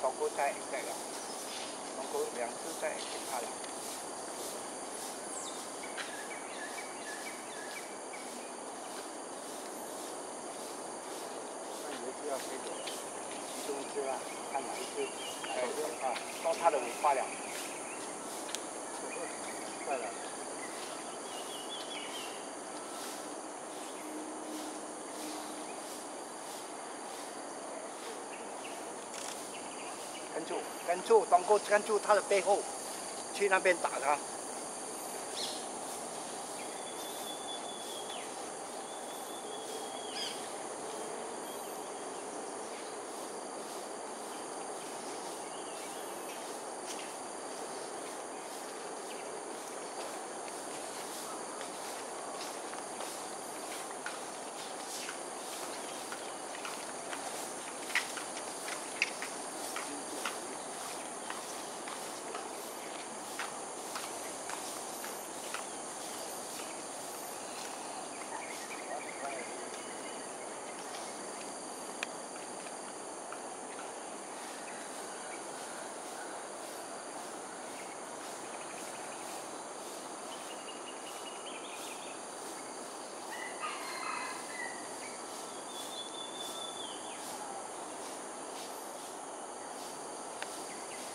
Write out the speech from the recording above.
东哥再再了，东哥两次再给他了。那你就要这个其中一只啊，看哪一只，哎啊，到它的尾巴了。快了。跟住，跟住，东哥跟住他的背后，去那边打他。